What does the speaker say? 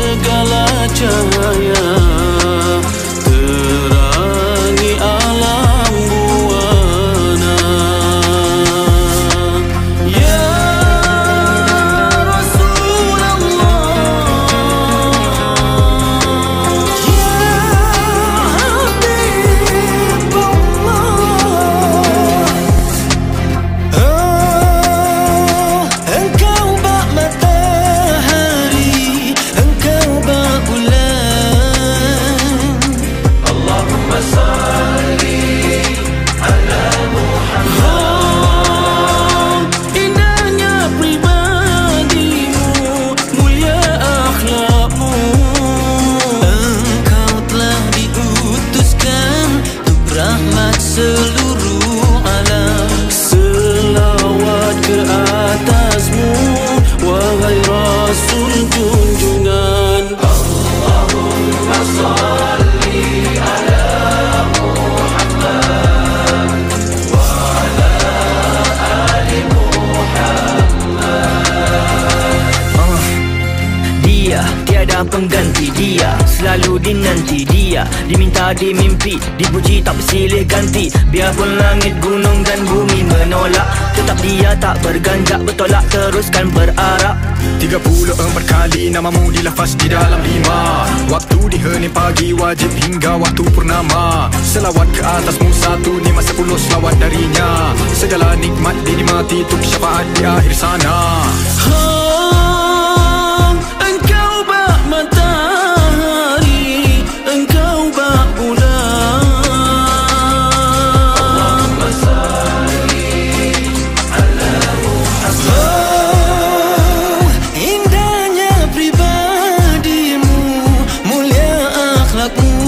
segala cahaya. Tiada pengganti dia. Selalu dinanti dia. Diminta dimimpi Dipuji tak bersilih ganti. Biarpun langit gunung dan bumi menolak Tetap dia tak berganjak bertolak Teruskan berarak. 34 kali namamu dilafaz di dalam lima Waktu dihening pagi wajib hingga waktu purnama. Selawat ke atasmu satu lima sepuluh selawat darinya. Segala nikmat dinikmati tuk syafaat di akhir sana. Ha la cuenta.